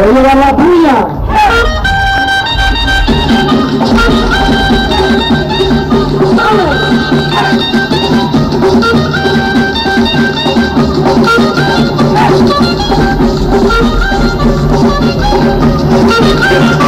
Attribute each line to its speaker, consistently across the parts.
Speaker 1: voy a llevar la tuya.
Speaker 2: Thank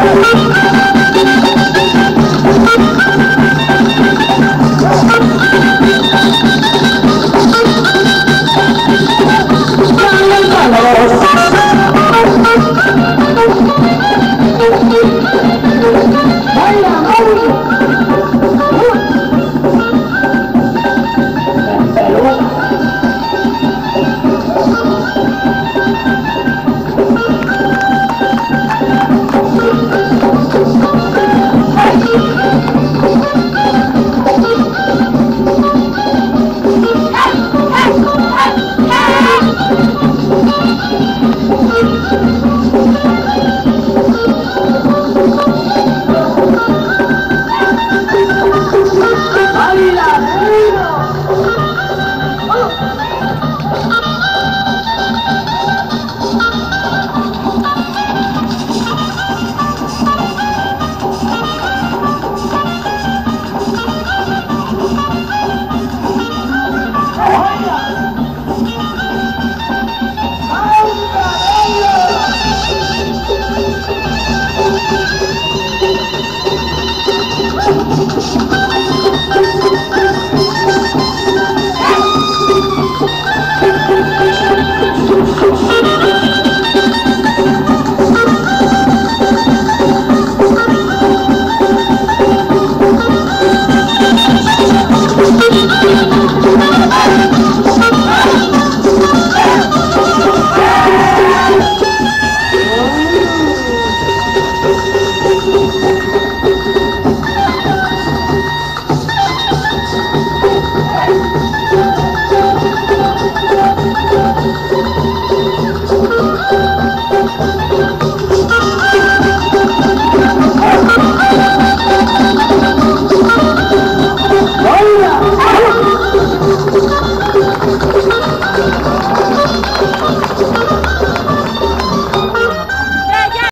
Speaker 2: Oh,